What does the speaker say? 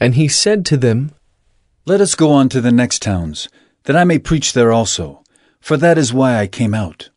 And he said to them, Let us go on to the next towns, that I may preach there also, for that is why I came out.